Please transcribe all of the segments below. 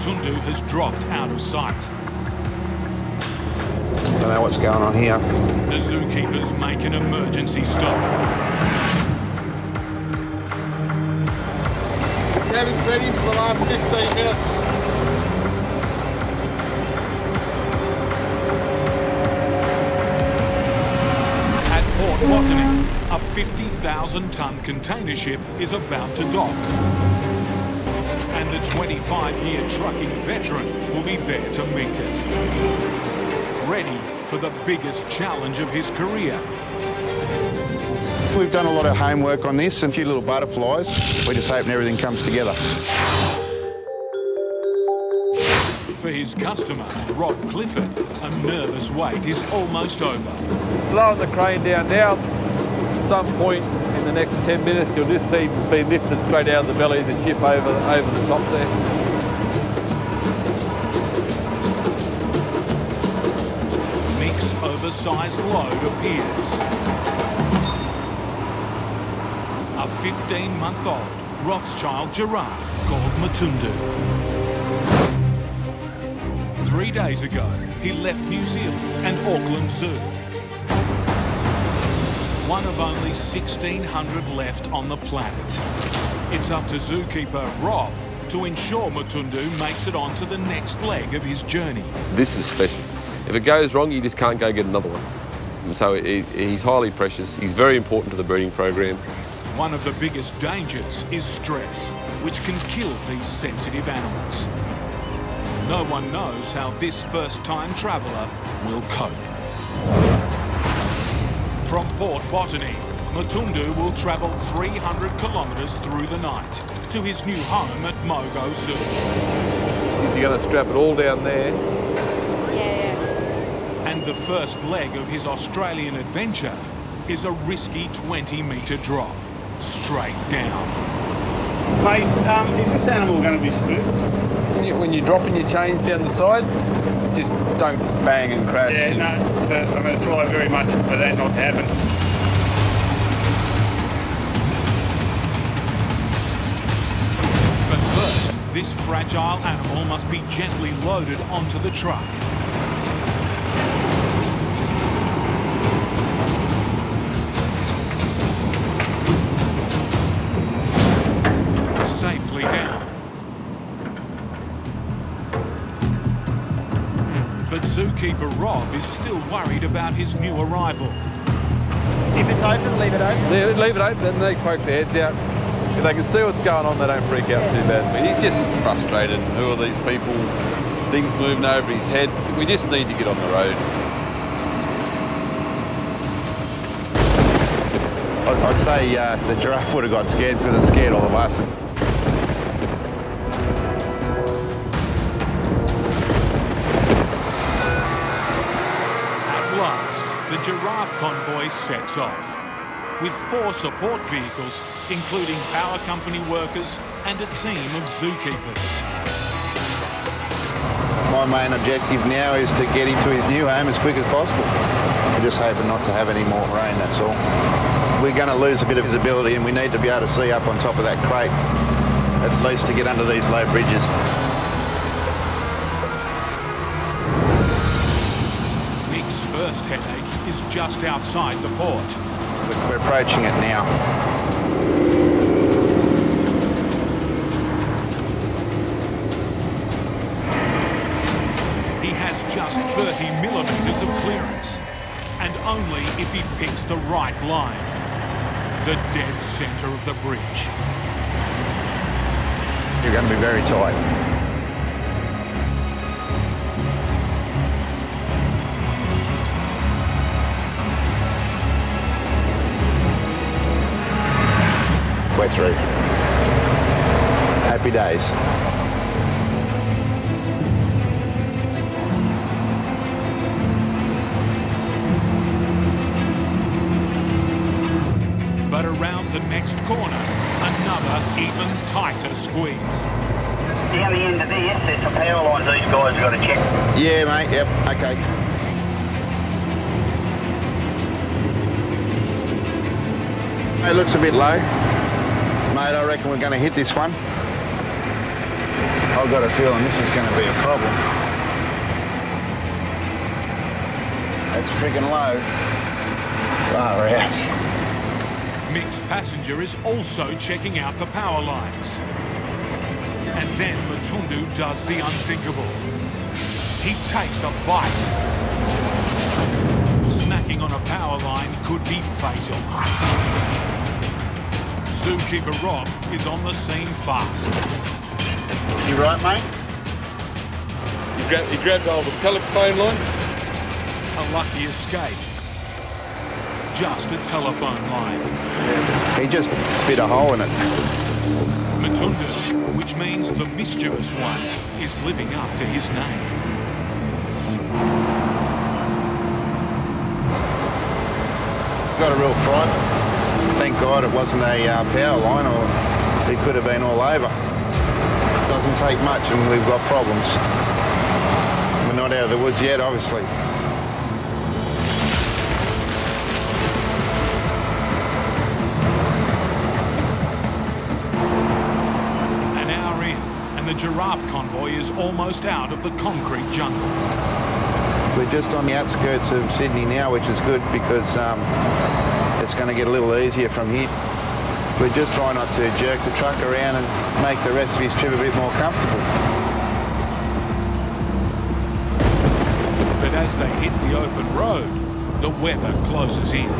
Matundu has dropped out of sight. Don't know what's going on here. The zookeepers make an emergency stop. Haven't seen him for the last 15 minutes. At Port Botany, a 50,000 tonne container ship is about to dock. And the 25 year trucking veteran will be there to meet it. Ready for the biggest challenge of his career. We've done a lot of homework on this and a few little butterflies. We're just hoping everything comes together. For his customer, Rob Clifford, a nervous wait is almost over. Blowing the crane down now. At some point in the next 10 minutes, you'll just see being lifted straight out of the belly of the ship over, over the top there. Mick's oversized load appears. A 15-month-old Rothschild giraffe called Matundu. Three days ago, he left New Zealand and Auckland Zoo. One of only 1,600 left on the planet. It's up to zookeeper Rob to ensure Matundu makes it on to the next leg of his journey. This is special. If it goes wrong, you just can't go get another one. So he, he's highly precious. He's very important to the breeding program. One of the biggest dangers is stress, which can kill these sensitive animals. No one knows how this first-time traveller will cope. From Port Botany, Matundu will travel 300 kilometres through the night to his new home at Mogo Zoo. Is he going to strap it all down there? Yeah. And the first leg of his Australian adventure is a risky 20-metre drop, straight down. Mate, um, is this animal going to be spooked? When, you, when you're dropping your chains down the side, just don't bang and crash. Yeah, no, so I'm going to try very much for that not to happen. But first, this fragile animal must be gently loaded onto the truck. Still worried about his new arrival. If it's open, leave it open. Leave it, leave it open, then they poke their heads out. If they can see what's going on, they don't freak out too bad. But he's just frustrated. Who are these people? Things moving over his head. We just need to get on the road. I'd, I'd say uh, the giraffe would have got scared because it scared all of us. Giraffe convoy sets off. With four support vehicles, including power company workers and a team of zookeepers. My main objective now is to get him to his new home as quick as possible. We're just hoping not to have any more rain, that's all. We're going to lose a bit of visibility and we need to be able to see up on top of that crate, at least to get under these low bridges. Mick's first headache is just outside the port. We're approaching it now. He has just 30 millimetres of clearance. And only if he picks the right line. The dead centre of the bridge. You're going to be very tight. Through. Happy days. But around the next corner, another even tighter squeeze. Down the end of this, there's some power lines these guys have got to check. Yeah, mate. Yep. Okay. It looks a bit low. Mate, I reckon we're going to hit this one. I've got a feeling this is going to be a problem. That's freaking low. Far out. Mick's passenger is also checking out the power lines. And then Matundu does the unthinkable. He takes a bite. Snacking on a power line could be fatal. Zookeeper Rob is on the scene fast. You right, mate? He grabbed, he grabbed hold of the telephone line. A lucky escape. Just a telephone line. He just bit a hole in it. Matundu, which means the mischievous one, is living up to his name. Got a real fright. Thank God it wasn't a uh, power line or it could have been all over. Doesn't take much and we've got problems. We're not out of the woods yet, obviously. An hour in, and the giraffe convoy is almost out of the concrete jungle. We're just on the outskirts of Sydney now, which is good because um, it's going to get a little easier from here. We're just trying not to jerk the truck around and make the rest of his trip a bit more comfortable. But as they hit the open road, the weather closes in.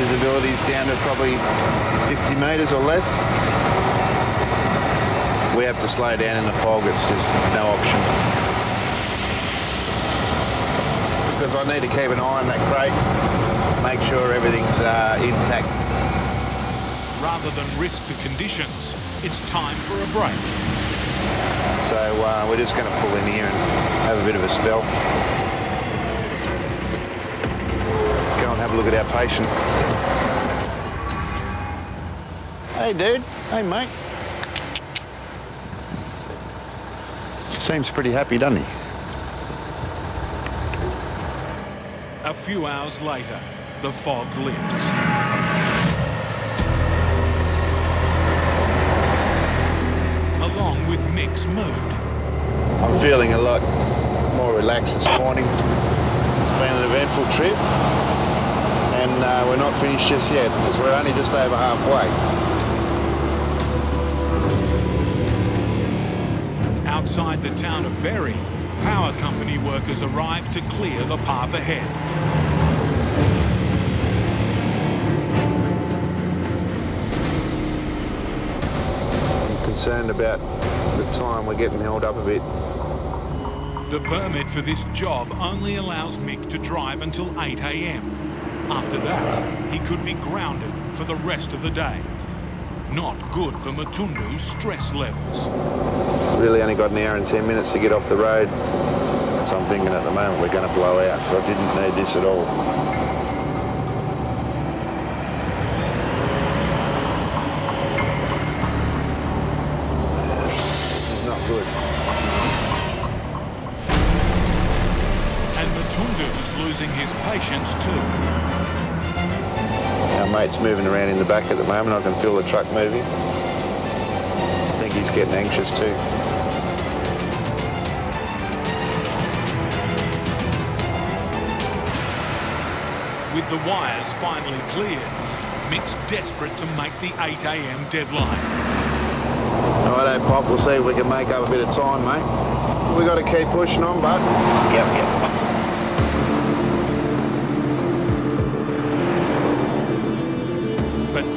Visibility's down to probably 50 metres or less. We have to slow down in the fog, it's just no option. Because I need to keep an eye on that crate, make sure everything's uh, intact. Rather than risk the conditions, it's time for a break. So uh, we're just going to pull in here and have a bit of a spell. Go and have a look at our patient. Hey, dude. Hey, mate. Seems pretty happy, doesn't he? A few hours later, the fog lifts. Along with Mick's mood. I'm feeling a lot more relaxed this morning. It's been an eventful trip, and uh, we're not finished just yet because we're only just over halfway. Outside the town of Berry, power company workers arrive to clear the path ahead. I'm concerned about the time we're getting held up a bit. The permit for this job only allows Mick to drive until 8 a.m. After that, he could be grounded for the rest of the day. Not good for Matundu's stress levels. Really only got an hour and 10 minutes to get off the road. So I'm thinking at the moment we're going to blow out because I didn't need this at all. Not good. And Matundu's losing his patience too. Our mate's moving around in the back at the moment. I can feel the truck moving. I think he's getting anxious too. With the wires finally cleared, Mick's desperate to make the 8 a.m. deadline. Righto, Pop. We'll see if we can make up a bit of time, mate. We've got to keep pushing on, bud. Yep, yep.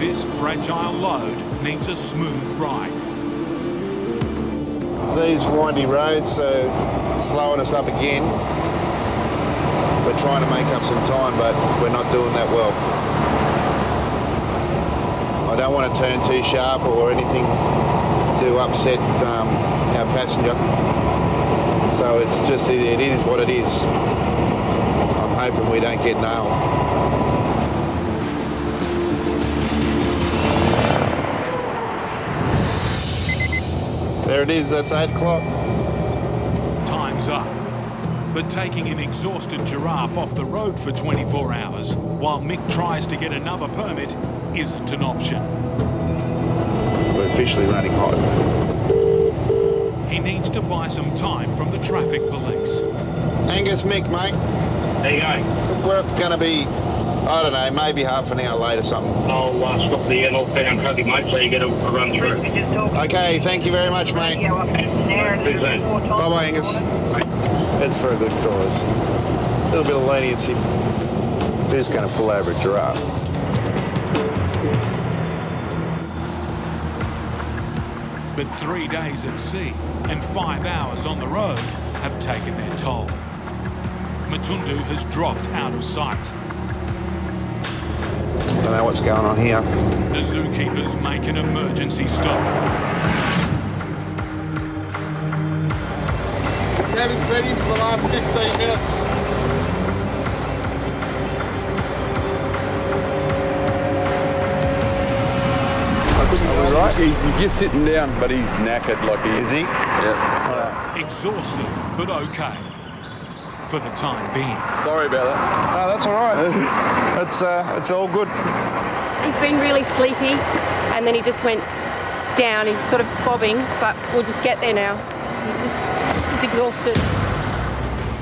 This fragile load needs a smooth ride. These windy roads are slowing us up again. We're trying to make up some time, but we're not doing that well. I don't want to turn too sharp or anything to upset um, our passenger. So it's just, it, it is what it is. I'm hoping we don't get nailed. There it is, that's 8 o'clock. Time's up. But taking an exhausted giraffe off the road for 24 hours while Mick tries to get another permit isn't an option. We're officially running hot. He needs to buy some time from the traffic police. Angus, Mick, mate, There you go. we're going to be, I don't know, maybe half an hour later something. I'll uh, stop the northbound traffic, mate, so you get a, a run through. Okay, thank you very much, mate. See you. Bye-bye, Angus. That's for a good cause. A little bit of leniency. Who's going to pull over a giraffe? But three days at sea and five hours on the road have taken their toll. Matundu has dropped out of sight. I don't know what's going on here. The zookeepers make an emergency stop. Haven't seen him for the last 15 minutes. Right? He's, he's just sitting down, but he's knackered like he Is he? Yeah. Exhausted, but okay. For the time being. Sorry about that. No, that's all right. That's uh, it's all good. He's been really sleepy and then he just went down. He's sort of bobbing, but we'll just get there now. He's, just, he's exhausted.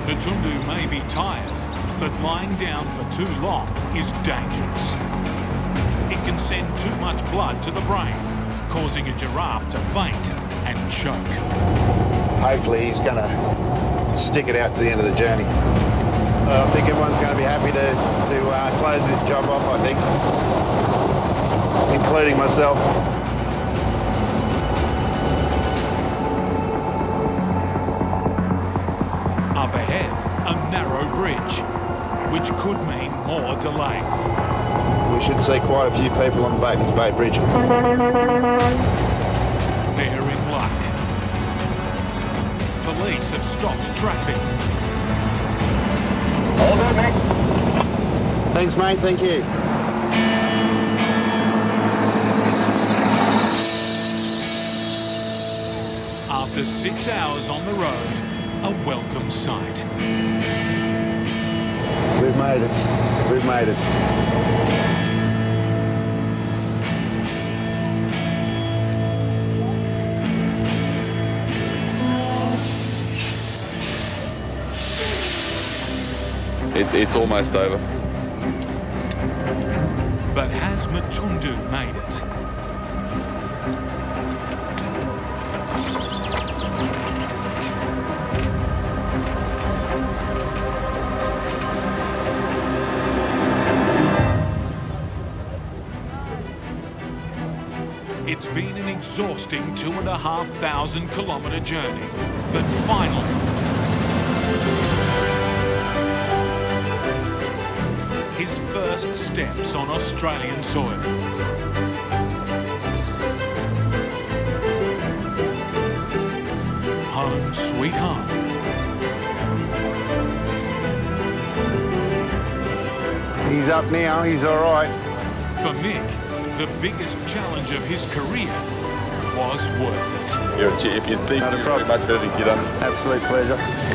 Matundu may be tired, but lying down for too long is dangerous. It can send too much blood to the brain, causing a giraffe to faint and choke. Hopefully, he's going to stick it out to the end of the journey. Uh, I think everyone's going to be happy to, to uh, close this job off, I think, including myself. Up ahead, a narrow bridge, which could mean more delays. We should see quite a few people on Batemans Bay Bridge. Police have stopped traffic. All good, mate. Thanks, mate. Thank you. After six hours on the road, a welcome sight. We've made it. We've made it. It, it's almost over. But has Matundu made it? It's been an exhausting two and a half thousand kilometre journey, but finally, his first steps on Australian soil. Home sweet home. He's up now. He's all right. For Mick, the biggest challenge of his career was worth it. You're a, if you think Not a you're problem. much better to get. Absolute pleasure.